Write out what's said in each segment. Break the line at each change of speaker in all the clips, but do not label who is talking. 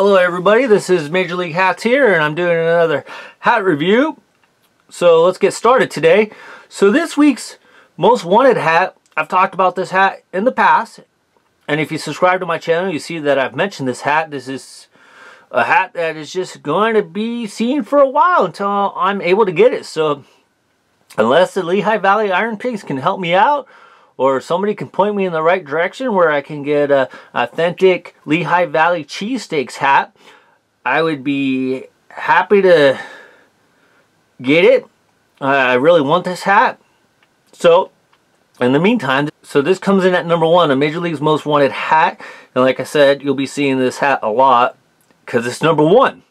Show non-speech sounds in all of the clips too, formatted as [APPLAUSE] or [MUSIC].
Hello everybody, this is Major League Hatz here and I'm doing another hat review. So let's get started today. So this week's most wanted hat, I've talked about this hat in the past. And if you subscribe to my channel, you see that I've mentioned this hat. This is a hat that is just going to be seen for a while until I'm able to get it. So unless the Lehigh Valley Iron Pigs can help me out, or somebody can point me in the right direction where I can get a authentic Lehigh Valley cheesesteaks hat, I would be happy to get it. I really want this hat. So, in the meantime, so this comes in at number one, a Major League's Most Wanted hat. And like I said, you'll be seeing this hat a lot because it's number one.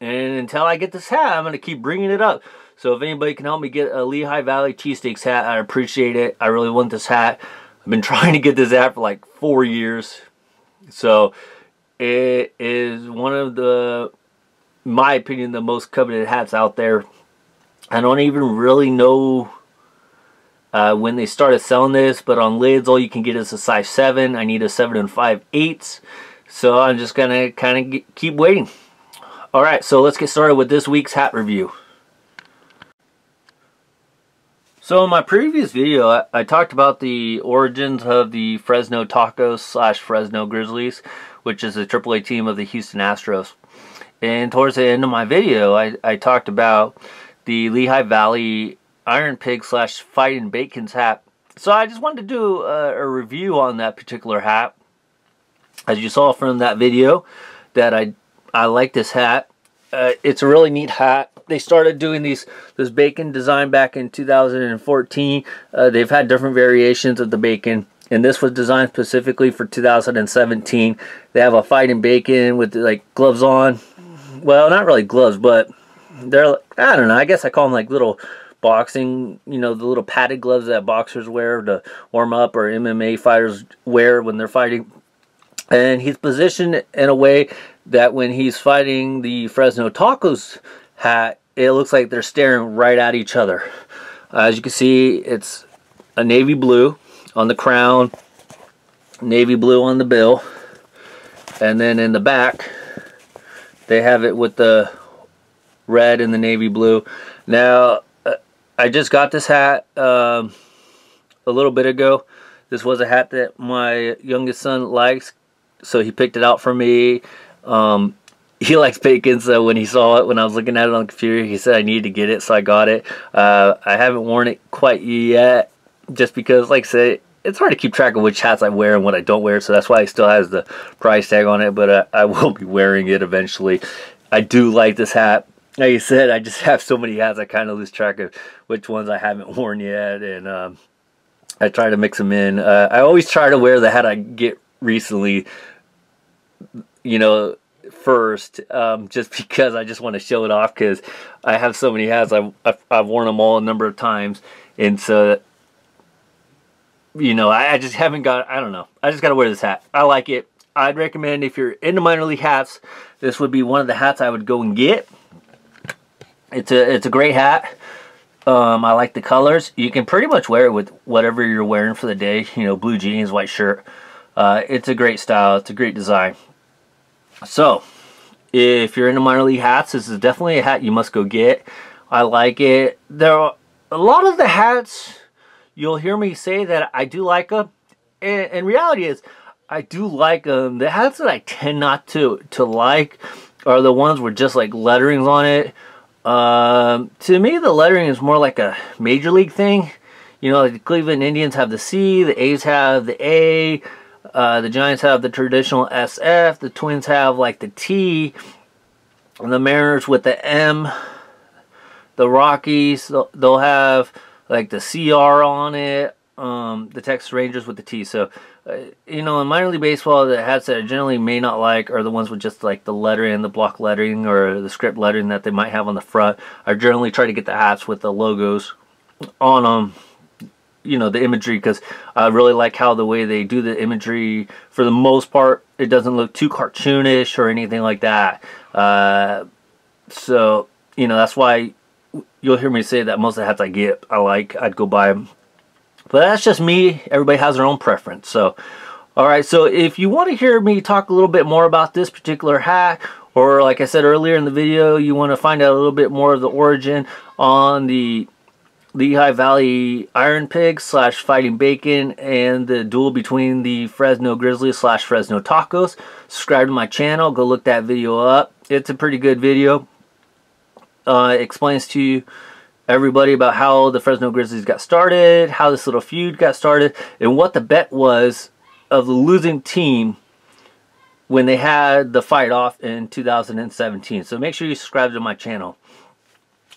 And until I get this hat, I'm going to keep bringing it up. So if anybody can help me get a Lehigh Valley cheesesteaks hat, I appreciate it. I really want this hat. I've been [LAUGHS] trying to get this hat for like four years. So it is one of the, my opinion, the most coveted hats out there. I don't even really know uh, when they started selling this, but on lids, all you can get is a size 7. I need a 7 and 5 eighths. So I'm just going to kind of keep waiting. Alright, so let's get started with this week's hat review. So in my previous video, I, I, talked about the origins of the Fresno Tacos slash Fresno Grizzlies, which is a AAA team of the Houston Astros. And towards the end of my video, I, I talked about the Lehigh Valley Iron Pig slash Fighting Bacon's hat. So I just wanted to do a, a review on that particular hat. As you saw from that video, that I I like this hat. Uh, it's a really neat hat they started doing these this bacon design back in 2014. Uh, they've had different variations of the bacon, and this was designed specifically for 2017. They have a fighting bacon with like gloves on. Well, not really gloves, but they're I don't know. I guess I call them like little boxing, you know, the little padded gloves that boxers wear to warm up or MMA fighters wear when they're fighting. And he's positioned in a way that when he's fighting the Fresno Tacos hat, it looks like they're staring right at each other. Uh, as you can see, it's a navy blue on the crown, navy blue on the bill, and then in the back, they have it with the red and the navy blue. Now, uh, I just got this hat um, a little bit ago. This was a hat that my youngest son likes, so he picked it out for me. Um, [LAUGHS] he likes bacon, so when he saw it, when I was looking at it on the computer, he said I needed to get it, so I got it. Uh, I haven't worn it quite yet, just because, like I said, it's hard to keep track of which hats I wear and what I don't wear, so that's why it still has the price tag on it, but uh, I will be wearing it eventually. I do like this hat. Like I said, I just [LAUGHS] have so many hats, I kind of lose track of which ones I haven't worn yet, and um, I try to mix them in. Uh, I always try to wear the hat I get recently, you know, first um, just [LAUGHS] because I just want to show it off because I have so many hats. I've, I've, I've, worn them all a number of times. And so, you know, I, I just haven't got, I don't know. I just got to wear this hat. I like it. I'd recommend if you're into minor league hats, this would be one of the hats I would go and get. It's a, it's a great hat. Um, I like the colors. You can pretty much wear it with whatever you're wearing for the day. You know, blue jeans, white shirt. Uh, it's a great style. It's a great design. So, if you're into minor league hats, this is definitely a hat you must go get. I like it. There are a lot of the hats, you'll hear me say that I do like them. And, and reality is, I do like them. The hats that I tend not to, to like are the ones with just like letterings on it. Um, to me, the lettering is more like a major league thing. You know, like the Cleveland Indians have the C, the A's have the A, uh, the Giants have the traditional SF. The Twins have like the T. The Mariners with the M. The Rockies, they'll have like the CR on it. Um, the Texas Rangers with the T. So, uh, you know, in minor league baseball, the hats that I generally may not like are the ones with just like the lettering, the block lettering, or the script lettering that they might have on the front. I generally try to get the hats with the logos on them you know the imagery because I really like how the way they do the imagery. For the most part it doesn't look too cartoonish or anything like that. Uh, so you know that's why you'll hear me say that most of the hats I get I like I'd go buy them but that's just me. Everybody has their own preference. So Alright, so if you want to hear me talk a little bit more about this particular hat, or like I said earlier in the video, you want to find out a little bit more of the origin on the Lehigh Valley Iron Pig slash Fighting Bacon and the duel between the Fresno Grizzlies slash Fresno Tacos. Subscribe to my channel. Go look that video up. It's a pretty good video. Uh, it explains to you everybody about how the Fresno Grizzlies got started, how this little feud got started, and what the bet was of the losing team when they had the fight off in 2017. So make sure you subscribe to my channel.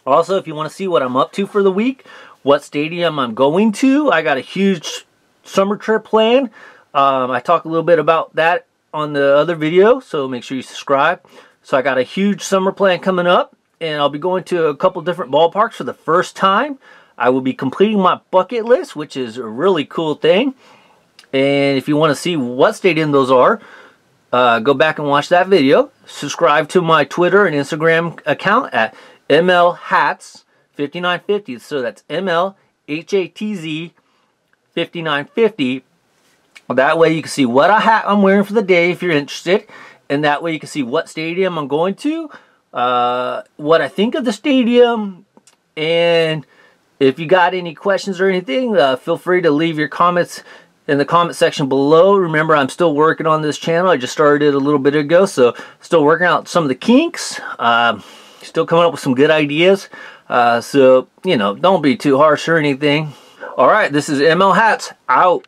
Also, if you want to see what I'm up to for the week, what stadium I'm going to, I got a huge summer trip planned. Um, I talk a little bit about that on the other video, so make sure you subscribe. So I got a huge summer plan coming up, and I'll be going to a couple different ballparks for the first time. I will be completing my bucket list, which is a really cool thing. And if you want to see what stadium those are, uh, go back and watch that video. Subscribe to my Twitter and Instagram account at ML Hatz 5950. So that's ML H-A-T-Z 5950. That way you can see what a hat I'm wearing for the day if you're interested. And that way you can see what stadium I'm going to, uh, what I think of the stadium, and if you got any questions or anything, uh, feel free to leave your comments in the comment section below. Remember, I'm still working on this channel. I just started it a little bit ago, so still working out some of the kinks. Uh, still coming up with some good ideas. Uh, so, you know, don't be too harsh or anything. All right, this is ML Hatz out.